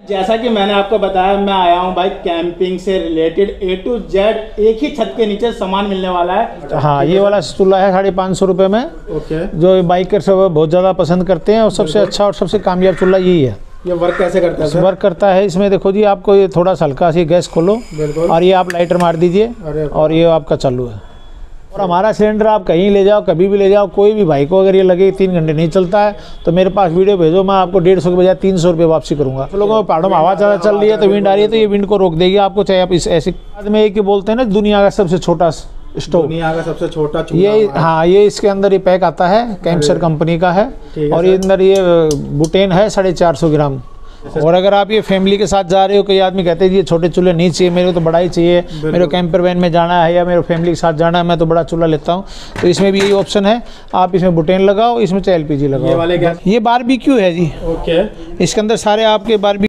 जैसा कि मैंने आपको बताया मैं आया हूँ भाई कैंपिंग से रिलेटेड ए टू जेड एक ही छत के नीचे सामान मिलने वाला है। हाँ ये वाला चूल्हा है साढ़े पाँच सौ रुपये में। ओके। जो बाइकर सब बहुत ज़्यादा पसंद करते हैं और सबसे अच्छा और सबसे कामयाब चूल्हा यही है। ये वर्क कैसे करता है वर्क करता है इसमें देखो जी आपको ये थोड़ा सा हल्का सी गैस खोलो बिल्कुल। और ये आप लाइटर मार दीजिए और ये आपका चालू है। और हमारा सिलेंडर आप कहीं ले जाओ कभी भी ले जाओ कोई भी भाई को अगर ये लगे तीन घंटे नहीं चलता है तो मेरे पास वीडियो भेजो मैं आपको डेढ़ सौ के बजाय तीन सौ रुपये वापसी करूँगा। तो लोगों में पहाड़ों में हवा ज़्यादा चल रही है तो विंड आ रही है तो ये विंड को रोक देगी। आपको चाहे आप इस ऐसे बाद में एक ही बोलते हैं ना दुनिया का सबसे छोटा स्टोव दुनिया का सबसे छोटा ये हाँ ये इसके अंदर ये पैक आता है कैंसर कंपनी का है है और ये अंदर ये बुटेन है साढ़े चार सौ ग्राम। और अगर आप ये फैमिली के साथ जा रहे हो कई आदमी कहते हैं ये छोटे चूल्हे नहीं चाहिए मेरे को तो बड़ा ही चाहिए मेरे कैंपर वैन में जाना है या मेरे फैमिली के साथ जाना है मैं तो बड़ा चूल्हा लेता हूँ। तो इसमें भी यही ऑप्शन है आप इसमें बुटेन लगाओ इसमें चाहे एल लगाओ। ये बारबेक्यू है जी। ओके इसके अंदर सारे आपके बारबी